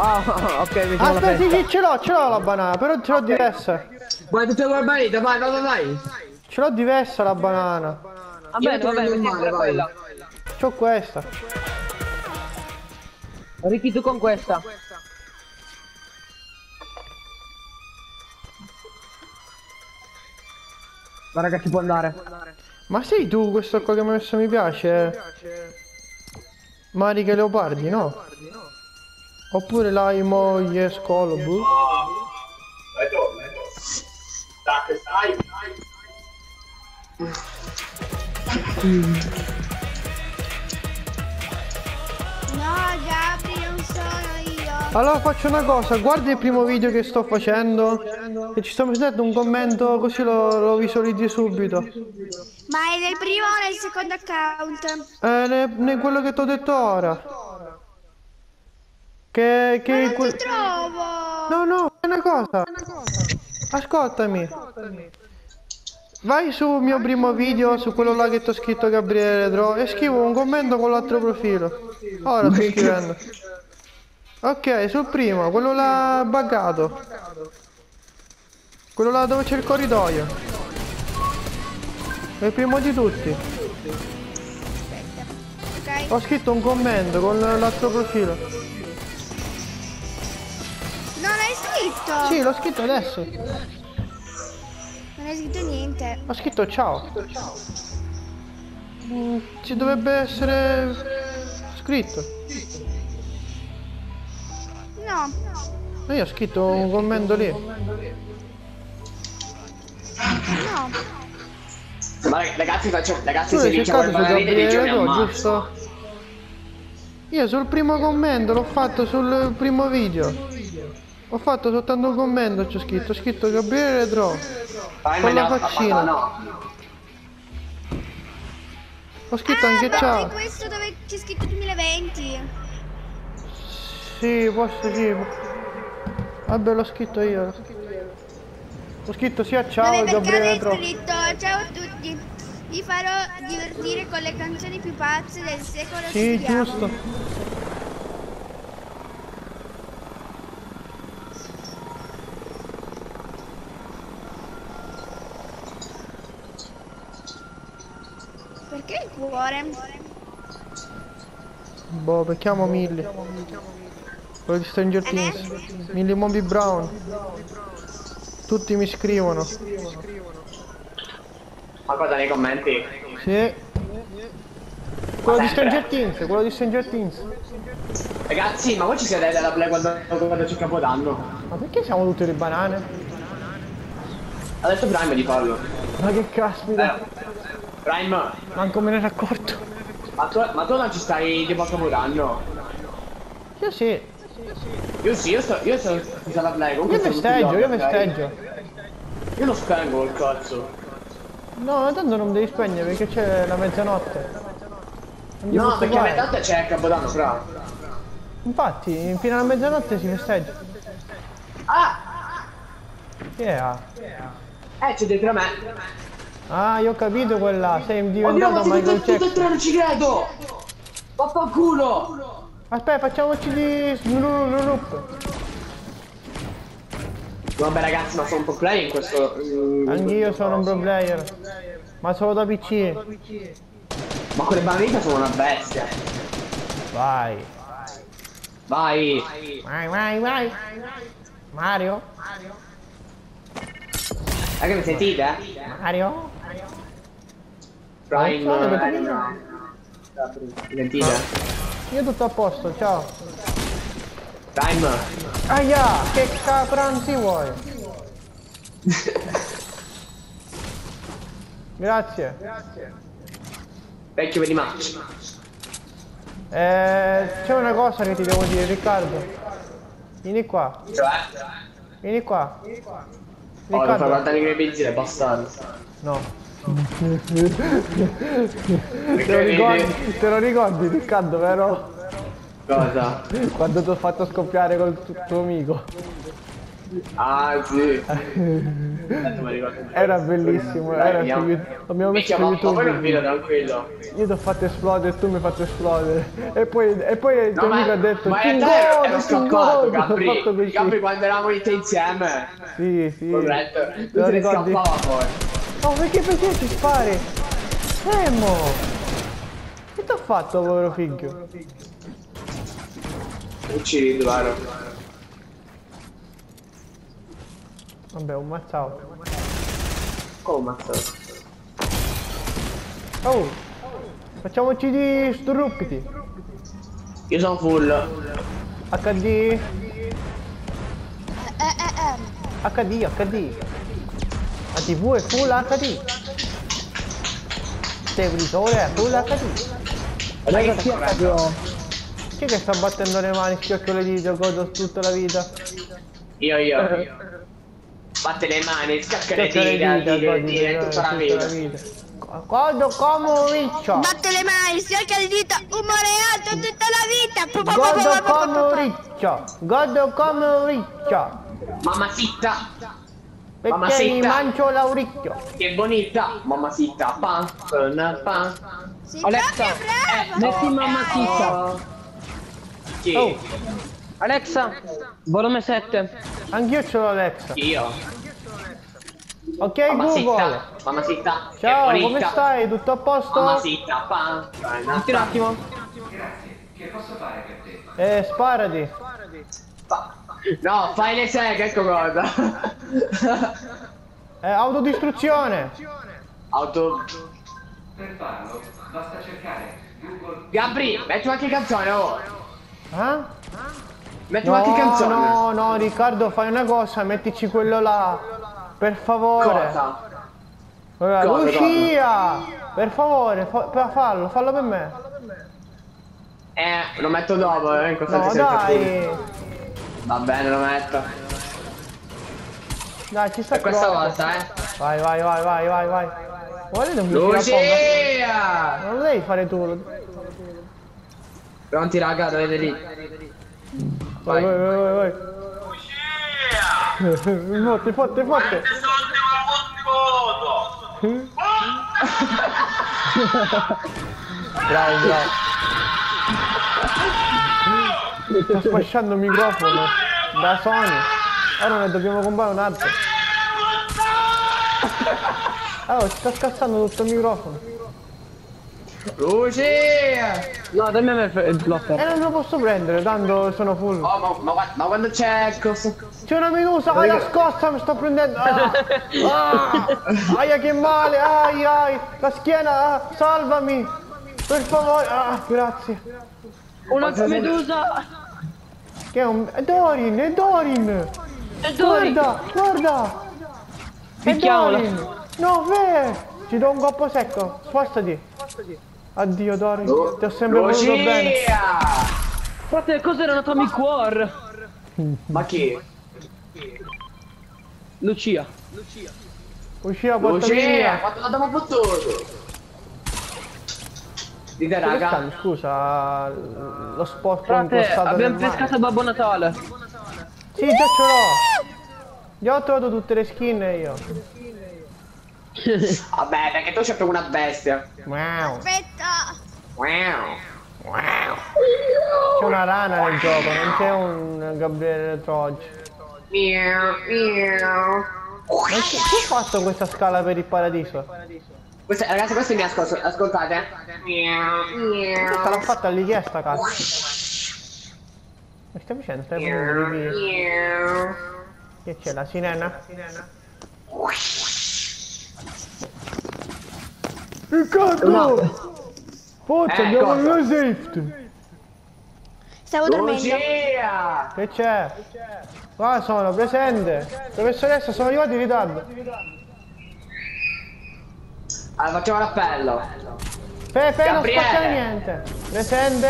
Ah, ok, mi sono Aspetta, sì, sì, ce l'ho, ce l'ho la banana, però ce l'ho okay. diversa. Vai tutte le barbarite, vai, vai, vai, vai. Ce l'ho diversa la banana. Va bene, va bene, male, vai. C'ho questa. Ricky tu con questa. Che ci può andare. Ma sei tu questo qua che mi ha messo mi piace? Mariche Leopardi, no? Oppure l'hai moglie Scolobu? No, Gabri, non sono io. Allora faccio una cosa, guarda il primo video che sto facendo e ci sto mettendo un commento così lo, lo visualizzi subito. Ma è nel primo o nel secondo account? Eh, ne, ne quello che ti ho detto ora. Che... che non quel- trovo. No, no, è una cosa. Ascoltami. Vai sul mio primo video, su quello là che ti ho scritto Gabriele Retro e scrivo un commento con l'altro profilo. Ora sto scrivendo. Ok, sul primo, quello là buggato. Quello là dove c'è il corridoio. È il primo di tutti. Ho scritto un commento con l'altro profilo. Scritto? Sì, l'ho scritto adesso. Non hai scritto niente. Ho scritto ciao. Mm, Ci dovrebbe essere scritto. No. Ma Io ho scritto un commento lì. No. Ma ragazzi, faccio, ragazzi, Tu se vi Gabriele giochi Retro, ammazzo. giusto? Io sul primo commento l'ho fatto sul primo video. Ho fatto soltanto un commento, c'ho scritto, ho scritto Gabriele Retro. Vai, Con la faccina. no. Ho scritto ah, anche ma ciao. è questo dove c'è scritto 2020. Sì, posso sì. Vabbè, l'ho scritto io. Ho scritto sia ciao per Gabriele Retro. scritto ciao a tutti. Vi farò divertire con le canzoni più pazze del secolo Sì, studiamo. giusto. Perché il cuore? Boh, becchiamo Millie. Quello di Stranger Things. Millie Bobby Brown. Tutti mi scrivono. Ma cosa nei commenti? Sì. Quello di Stranger Things, quello di Stranger Things. Ragazzi, ma voi ci siete della play quando, quando c'è Capodanno? Ma perché siamo tutti le banane? Ha detto Prime di farlo. Ma che caspita. Eh, Prime, Manco me ne ero accorto. ma tu, ma tu non ci stai tipo a Capodanno? Io sì. Io sì, io sto, io sto senza la play, comunque Io festeggio, io festeggio. Io lo spengo il cazzo. No, tanto non devi spegnere perché c'è la mezzanotte. No, perché a mezzanotte c'è Capodanno, fra. Infatti, fino alla mezzanotte si festeggia. Ah! Chi è? ah? Eh, c'è dentro me. Ah, io ho capito quella, sei Oddio, diventato ma tutte, Michael e Jackson. tre non ci credo! Vaffanculo! Aspetta, facciamoci di. Vabbè ragazzi, ma sono un pro play in questo... mm, Anch'io sono un pro player. Ma solo da PC. Ma quelle bananite sono una bestia. Vai. Vai! Vai, vai, vai. Mario? Raga, mi sentite? Mario? Prime... Perché- eh, sentite? Io tutto a posto, ciao. Prime... Aia, che capranzi vuoi? Grazie. Vecchio per i match. Eh, c'è una cosa che ti devo dire, Riccardo. Vieni qua, Cioè? vieni qua. Oh, devo Riccardo, 40 anni che benzina, bastardo. no. Te lo ricordi, te lo ricordi Riccardo, vero? Cosa? Quando ti ho fatto scoppiare col tu- tuo amico. Ah, sì. Era bellissimo, era su YouTube. L'abbiamo messo su YouTube. Io ti ho fatto esplodere e tu mi hai fatto esplodere. E poi, e poi il tuo amico ha detto ma in realtà ero, scappato, così. Gabri quando eravamo insieme. Sì, sì. Corretto. Tu te ne ricordi? scappava poi. Oh, perché perché ci spari? Fermo! Che ti ha fatto, povero figlio? Uccidi, vero? Vabbè, un mazzato. Come mazzato? Oh! Facciamoci di struppiti. Io sono full. HD. Eh, eh, eh. HD, HD. La TV è full HD. Televisore è full HD. Raga, chi è proprio... Chi che sta battendo le mani, schiocchio le dita, godo tutta la vita? Io, io. Batte le mani, scacca le dita, dire, tutta la vita. Godo come un riccio. Batte le mani, schiocca le dita, umore alto tutta la vita. Godo come un riccio. Godo come un riccio. Mamma zitta, Perché Mamma mi mangio l'auricchio. che bonita. Mamma zitta, pan, pan, pan. Sei Alexa, brava. metti mamma zitta. Oh. Chi? Oh, Alexa, volume 7. anch'io ce l'ho Alexa. Io. Ok Mamma Google. zitta, mamma zitta. che Ciao, come stai? Tutto a posto? Mamma zitta, pan, pan, Un attimo. Eh, sparati. Pa- No, fai le seghe, ecco cosa. Eh, autodistruzione. Auto. Per farlo basta cercare Google Gabri, metti qualche canzone, oh. Eh? Metti No, qualche canzone. no, no, Riccardo, fai una cosa, mettici quello là. Per favore. Cosa? Guarda, Cosa, Lucia! Per favore, fa- fa- fallo, fallo per me. Eh, lo metto dopo, eh, in questa No, dai. Va bene, lo metto. Dai, ci sta E questa volta, eh. Vai, vai, vai, vai, vai, vai. Guardate un. Lucia! Non lo devi fare tu. Pronti, raga, dovete lì. Vai, Vai. vai, vai, vai. vai. Fotte, fotte, fotte. Bravo, bravo. Sta sfasciando il microfono da Sony. Ora ne dobbiamo comprare un altro. Allora, si sta scassando tutto il microfono. Lucia! No, dammi a me il blopper. E non lo posso prendere, tanto sono full. Oh, ma, ma, ma quando c'è cosa? C'è una medusa, vai la scossa, mi sto prendendo. Ah, ah, aia che male, ai ai, la schiena, ah, salvami. Per favore, ah, grazie. Una medusa! Che è un... È Dorin, è Dorin. È Dory! Guarda, guarda. È. Dorin. No, beh. Ci do un coppo secco, spostati. Addio Dorin, ti ho sempre voluto bene. Lucia! Frate, cos'era un Atomic War? Ma chi? Lucia. Uscì porta Lucia! via. Quanto l'abbiamo fottuto? Dite, raga. stanno? Scusa, lo sport Frate, impostato abbiamo pescato Babbo Natale. Sì, già ce l'ho. Già ho trovato tutte le skin io. Vabbè, perché tu c'è proprio una bestia. Wow. Aspetta. Wow. C'è una rana nel gioco, non c'è un Gabriele Troggi. Miau, miau. Ma chi ha fatto questa scala per il paradiso? Queste, ragazzi, queste mi ascol- ascoltate. L'ha miau. fatta all'inchiesta, cazzo. Mi stai facendo? Stai miau. Che c'è, la sirena? Riccardo! Forza, Eh, andiamo nella safety! Stavo dormendo. Lucia! Che c'è? Qua sono, presente! Professoressa, sono arrivati in ritardo. Allora, facciamo l'appello. Pepe, non Gabriele. spacca niente! Presente?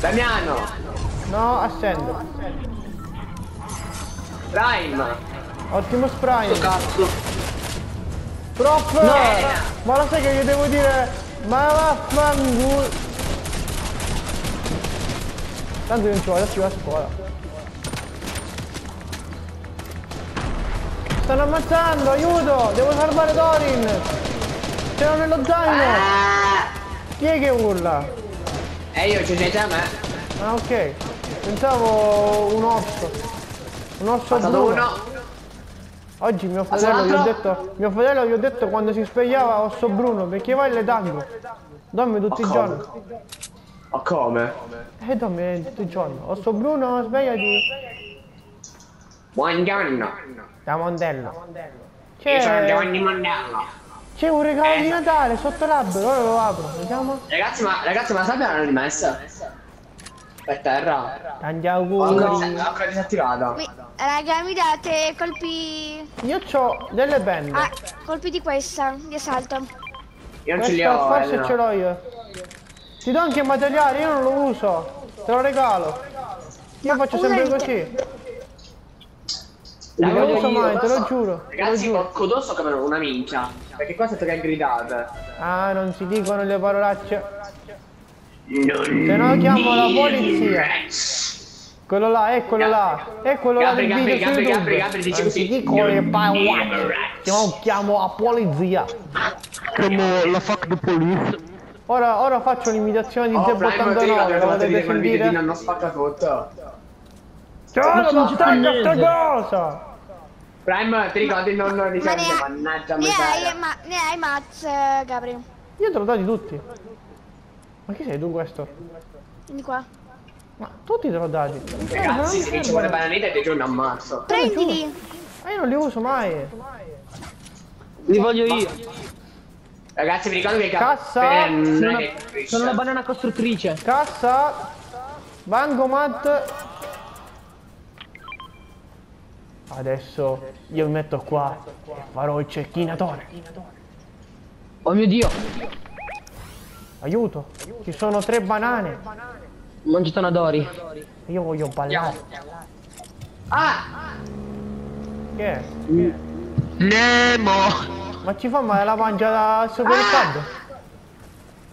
Damiano. No, assente. Prime. Ottimo sprite. Cazzo. Prof! Ma lo sai che gli devo dire? Ma vaffanculo! Tanto non ci vado più a scuola. Stanno ammazzando, aiuto! Devo salvare Dorin! C'ero nello zaino! Chi è che urla? E io ci sei te a me. Ah ok. Pensavo un osso. Un osso bruno. uno. Oggi mio fratello, gli ho detto, mio fratello gli ho detto quando si svegliava osso bruno, perché vai le tango. Dorme tutti i Ma giorni. Ma come? E dorme tutti i giorni. Osso bruno, svegliati. Buongiorno. Da Mondello. Io sono C'è, Giovanni Mondello. c'è un regalo di Natale sotto l'albero, ora lo apro. Vediamo. Ragazzi, ma ragazzi, ma sapete l'hanno rimessa? Per terra. Tanti Ho auguri. ancora ho disattivata. Mi- raga, mi date colpi... Io ho delle penne. Ah, colpi di questa, di assalto. Io non ce li Questa ho. forse Elena. ce l'ho io. Ti do anche il materiale, io non lo uso. Te lo regalo. Io faccio sempre così. Dai, Non lo io. mai, te lo giuro. Ragazzi, giuro. con Codosso che avevano una minchia. Perché qua sento che è gridate. Ah, non si dicono le parolacce. Se no chiamo la polizia. Quello là, eccolo là. Eccolo là del video su Gabri, YouTube. Gabri, Gabri, si così. dicono le parolacce. Se no chiamo la polizia. Chiamo la fuck the police. Ora, ora faccio l'imitazione di Oh, Prime, ti ricordi Zeb89, la potete dico il video di sentire? Nanno spacca tutto? Ciao, Ma stai questa cosa? Prime, ti ricordi il nonno di ha- Mannaggia ne hai, ma, ne hai Maz, eh, Gabri. Io te l'ho dati tutti. Ma chi sei tu questo? Vieni qua. Ma tutti te l'ho dati. Eh, Ragazzi, mi se servono. una bananita ti un ammazzo. Prendili. Ma io non li uso mai. Li voglio io. Ragazzi, vi ricordo che Cassa. non Sono è una, sono banana costruttrice. Cassa. Bancomat. Adesso io mi metto qua e farò il cecchinatore. Oh mio dio. Aiuto. Ci sono tre banane. Mangi tonadori. Io voglio ballare. Ah! Che è? Nemo! Ma ci fa male la pancia da supermercato?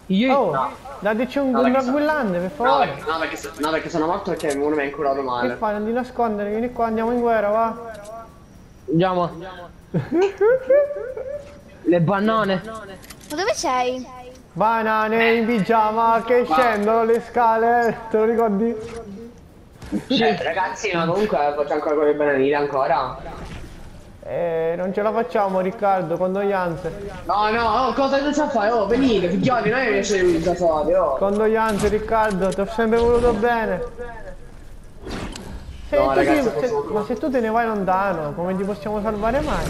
Io Oh, dateci un No, perché so- tranquillante per favore. no, perché so- no, perché sono morto perché uno mi ha incurato Che male. fai? Non ti nascondere, vieni qua, andiamo in guerra, va. Andiamo. Le banane. Ma dove sei? Banane in pigiama che scendono le scale, te lo ricordi? Eh, ragazzi, ma comunque faccio ancora con le bananine ancora. Eh, non ce la facciamo Riccardo, condoglianze. No, no, oh, cosa non sa fare? Oh, venite, figlioli, non è che siete da soli, oh. Condoglianze Riccardo, ti ho sempre voluto bene. Se No, ragazzi, ti- se- ma se tu te ne vai lontano, come ti possiamo salvare mai?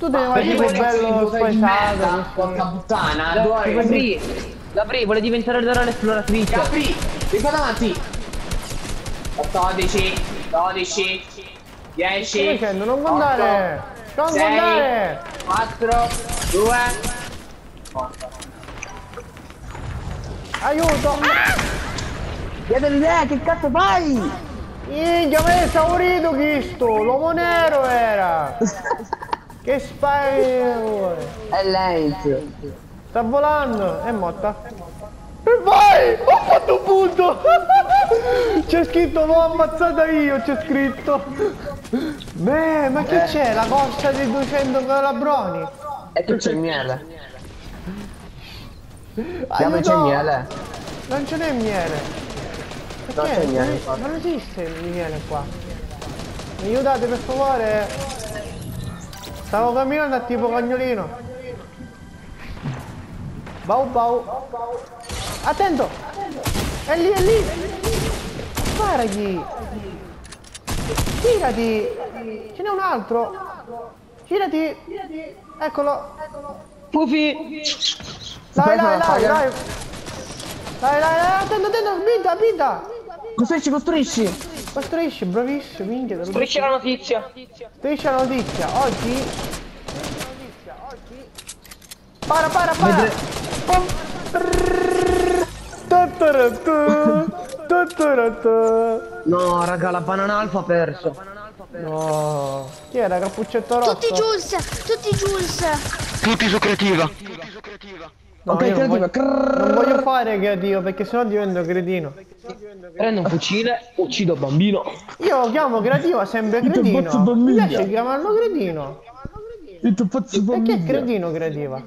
Tu te ne vai tipo bello spaesato. porca puttana, Gabri. Gabri vuole diventare l'ora l'esploratrice. Capri, vieni qua davanti. 14, 12, Che stai 10, facendo? Non guardare! Non sei. guardare! 4, 2, Aiuto! che cazzo fai? Minchia, ma è esaurito questo! L'uomo nero era! che spai! È lento. Sta volando! È morta! E vai! Ho fatto un punto! c'è scritto l'ho ammazzata io, c'è scritto! Beh, ma che c'è? La corsa di 200 calabroni? E tu c'è il miele. Aiuto! miele. Non ce n'è miele! Non c'è miele Non- Non esiste il miele qua. Mi aiutate per favore? Stavo camminando a tipo cagnolino. Bau bau. Attento! È lì, è lì! Sparagli! Girati! Ce n'è un altro! Girati! Eccolo! Pufi. Dai, dai, dai, dai! Dai, dai, dai, attento, attento, pinta, pinta! Costruisci, costruisci. Costruisci, bravissimo, minchia, Costruisci la notizia. Striscia la notizia, oggi... Para, para, para! Pom. No, raga, la banana alfa ha perso. No, chi era? Cappuccetto rosso? Tutti Jules, tutti Jules. Tutti su creativa. No, io non voglio, non voglio fare creativo perché sennò divento cretino. Prendo un fucile, uccido bambino. Io lo chiamo Gradiva sempre pazzo Mi bambino. piace chiamarlo Gradino. Il tuo pazzo Perché è Gradino Gradiva?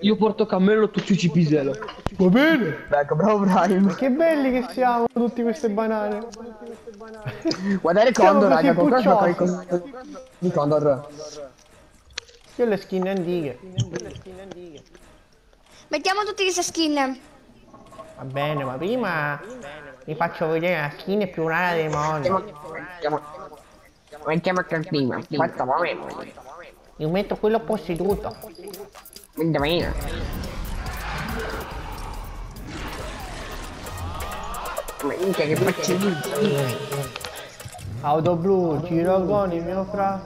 Io porto cammello, tu ciuci pisello. Va bene. Ecco, bravo Prime. Che belli che siamo tutti queste banane. Guardare Condor, raga, pucciosi. qualcosa di Condor. Io le skin antiche. Mettiamo tutte queste skin. Va bene, ma prima vi faccio vedere la skin più rara del mondo. Mettiamo prima. Quanto Io metto quello posseduto. Indovina. Minchia che faccio Auto blu, giro con il mio fra.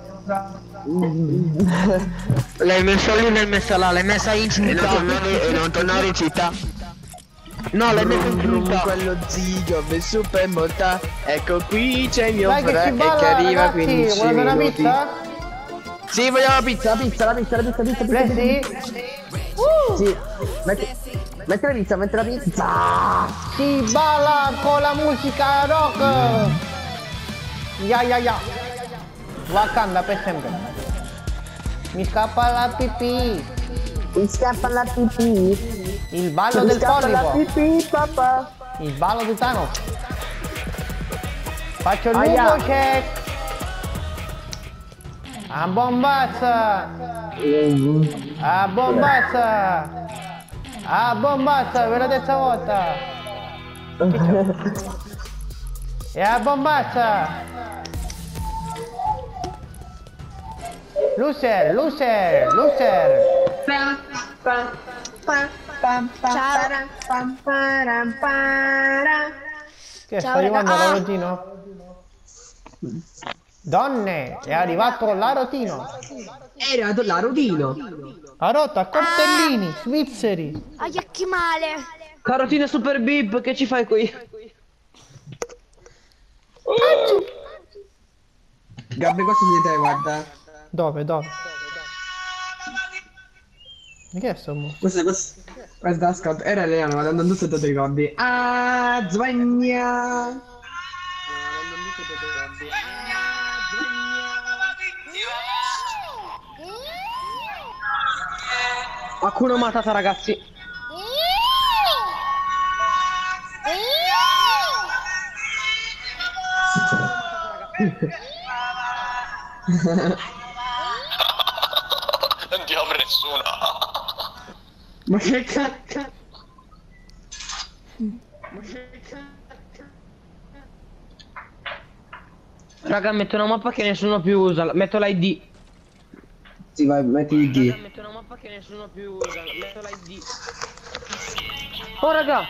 L'hai messa lì, l'hai messa là, l'hai messa in città. E non tornare, e non tornare in città. No, l'hai messa in città. quello zigo per super morta ecco qui c'è il mio Dai che fra si che balla arriva ragazzi, 15 volete una minuti pizza? Sì vogliamo la pizza La pizza, la pizza, la pizza, la pizza, la pizza. Presi? Sì. Metti, metti la pizza, metti la pizza. Si balla con la musica rock! Ya ya ya! Wakanda per sempre! Mi scappa la pipì! Mi scappa la pipì. Il ballo Mi del scappa la polipo! pipì, papà. Il ballo di Thanos! Faccio il Aia. lungo check! A bombazza! A bombazza! A bombazza per la terza volta! E a bombazza! Loser, loser, loser! Ciao. Che sta arrivando raga- ah. L'arotino? Donne, è arrivato l'arotino! È arrivato la rodino. Arotto a coltellini, svizzeri! Aia, che male. Carotine super bib, che ci fai qui? Gabri cosa di te guarda Dove, dove? Ma che è sto mo? questo questo questo è Scott era Leano ma so se ti ricordi ah Zvagna Hakuna Matata ragazzi. Non ti apre nessuno. ma che cacca Raga, metto una mappa che nessuno più usa. Metto l'ID. Sì vai metti il G Metto una mappa che nessuno più usa. Metto l'ID. Oh raga!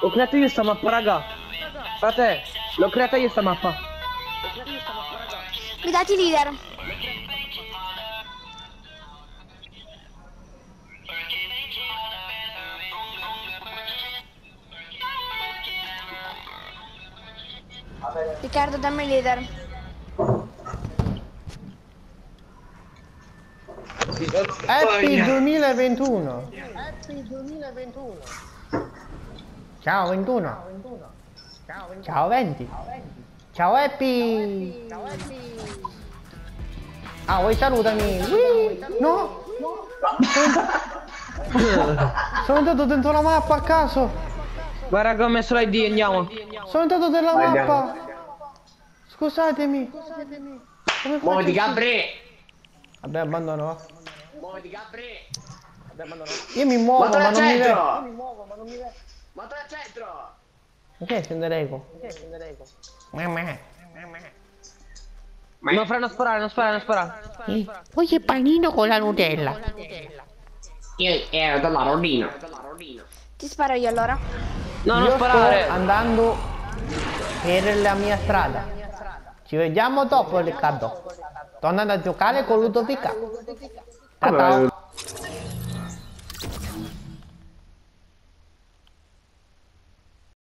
Ho creato io sta mappa, raga. Frate, l'ho creata io sta mappa. Mi dati leader. Riccardo, dammi il leader. Happy 2021! Ciao 21! Ciao 20! Ciao Happy! Ah, vuoi salutami? No! Sono andato dentro la mappa a caso! Guarda raga, ho messo l'ID, andiamo. Sono entrato nella Vai, mappa! Scusatemi! Come Muoviti faccio? Gabri! Vabbè, abbandono. Muoviti Gabri! Io mi muovo, ma al non mi vedo. centro! Moto al centro! Ma che è Senderego? Mamma. No, fra, non sparare, non sparare, non sparare. Eh, Poi il panino con la Nutella. Io ero dalla rodina. Ti sparo io allora. No, non Io sparare. sto andando per la mia strada. Ci vediamo dopo Riccardo. Sto andando a giocare con Ludovica. Ciao, ciao.